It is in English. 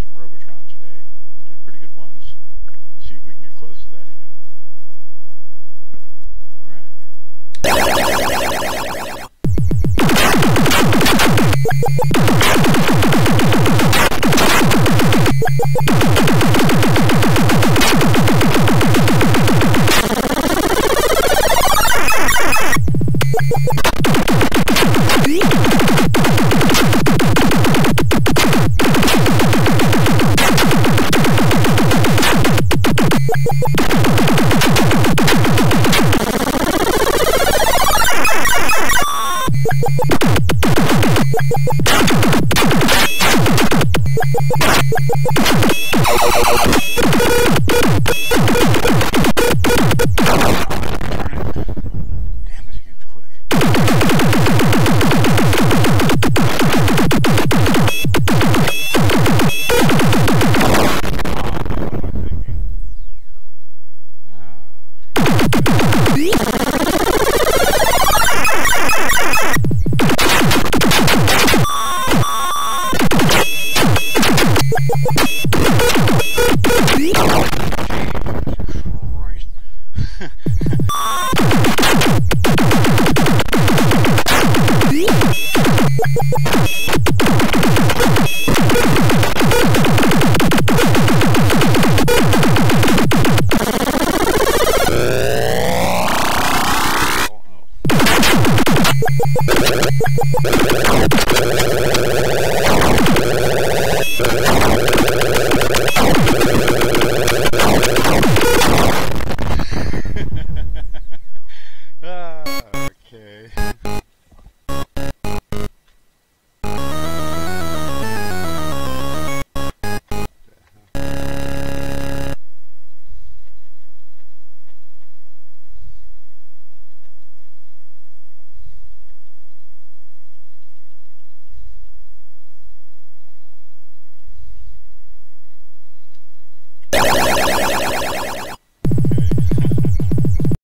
some Robotron today. I did pretty good ones. Let's see if we can get close to that again. Damn, this game's quick. Oh! I'm sorry.